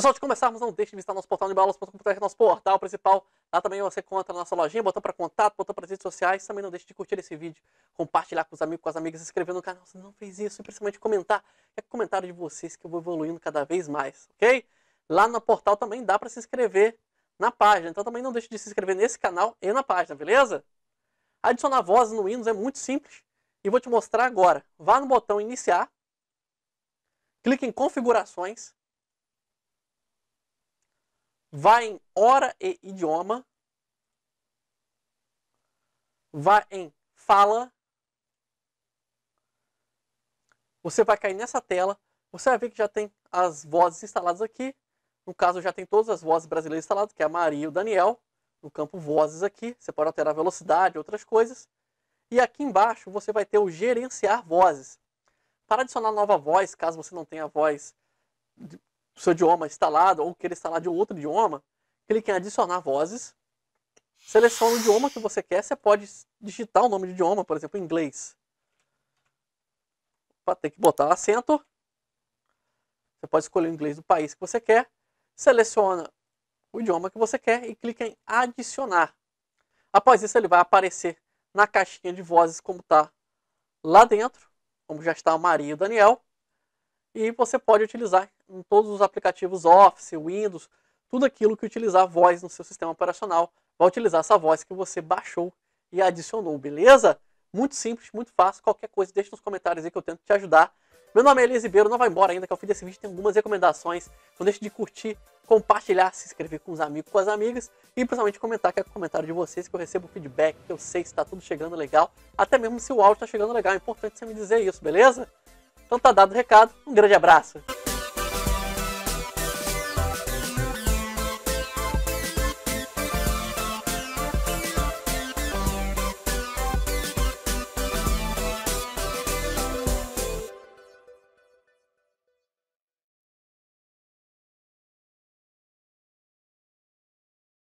Pessoal, de começarmos, não deixe de visitar nosso portal de balas.com.br, nosso portal principal. Lá também você conta a nossa lojinha, botão para contato, botão para redes sociais. Também não deixe de curtir esse vídeo, compartilhar com os amigos, com as amigas, se inscrever no canal se não fez isso e principalmente comentar. É comentário de vocês que eu vou evoluindo cada vez mais, ok? Lá no portal também dá para se inscrever na página, então também não deixe de se inscrever nesse canal e na página, beleza? Adicionar vozes no Windows é muito simples e vou te mostrar agora. Vá no botão iniciar, clique em configurações, vai em hora e idioma, vai em fala, você vai cair nessa tela, você vai ver que já tem as vozes instaladas aqui, no caso já tem todas as vozes brasileiras instaladas, que é a Maria e o Daniel, no campo vozes aqui, você pode alterar a velocidade, outras coisas, e aqui embaixo você vai ter o gerenciar vozes. Para adicionar nova voz, caso você não tenha voz o seu idioma instalado ou queira instalar de outro idioma, clique em adicionar vozes, selecione o idioma que você quer, você pode digitar o nome de idioma, por exemplo, inglês. Para ter que botar acento, você pode escolher o inglês do país que você quer, seleciona o idioma que você quer e clica em adicionar. Após isso, ele vai aparecer na caixinha de vozes como está lá dentro, como já está a Maria e o Daniel e você pode utilizar em todos os aplicativos Office, Windows, tudo aquilo que utilizar voz no seu sistema operacional, vai utilizar essa voz que você baixou e adicionou, beleza? Muito simples, muito fácil, qualquer coisa deixa nos comentários aí que eu tento te ajudar. Meu nome é Elias Ribeiro, não vai embora ainda, que ao fim desse vídeo tem algumas recomendações. Não deixe de curtir, compartilhar, se inscrever com os amigos, com as amigas e principalmente comentar, que é o comentário de vocês, que eu recebo feedback, que eu sei se está tudo chegando legal, até mesmo se o áudio está chegando legal. É importante você me dizer isso, beleza? Então tá dado o recado, um grande abraço.